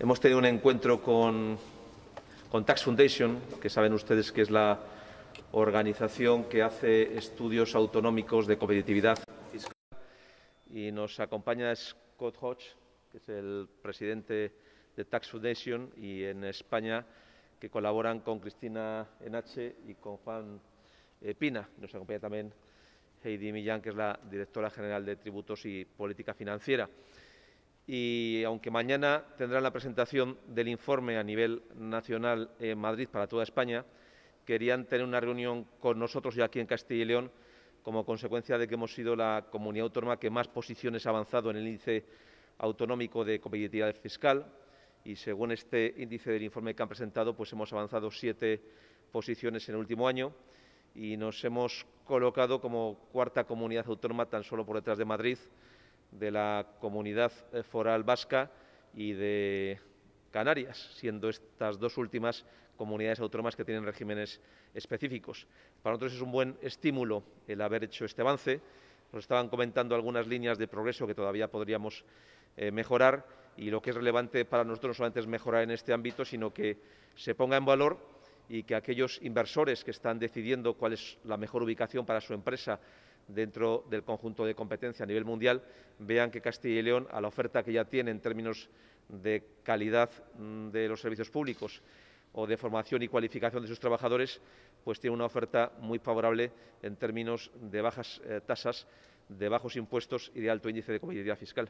Hemos tenido un encuentro con, Tax Foundation, que saben ustedes que es la organización que hace estudios autonómicos de competitividad fiscal. Y nos acompaña Scott Hodge, que es el presidente de Tax Foundation, y en España, que colaboran con Cristina Enache y con Juan eh, Pina. Nos acompaña también Heidi Millán, que es la directora general de Tributos y Política Financiera. Y aunque mañana tendrán la presentación del informe a nivel nacional en Madrid para toda España, querían tener una reunión con nosotros ya aquí en Castilla y León como consecuencia de que hemos sido la comunidad autónoma que más posiciones ha avanzado en el índice autonómico de competitividad fiscal. Y según este índice del informe que han presentado, pues hemos avanzado siete posiciones en el último año y nos hemos colocado como cuarta comunidad autónoma tan solo por detrás de Madrid, de la comunidad eh, foral vasca y de Canarias, siendo estas dos últimas comunidades autónomas que tienen regímenes específicos. Para nosotros es un buen estímulo el haber hecho este avance. Nos estaban comentando algunas líneas de progreso que todavía podríamos eh, mejorar y lo que es relevante para nosotros no solamente es mejorar en este ámbito, sino que se ponga en valor y que aquellos inversores que están decidiendo cuál es la mejor ubicación para su empresa dentro del conjunto de competencia a nivel mundial vean que Castilla y León, a la oferta que ya tiene en términos de calidad mm, de los servicios públicos o de formación y cualificación de sus trabajadores, pues tiene una oferta muy favorable en términos de bajas eh, tasas, de bajos impuestos y de alto índice de competitividad fiscal.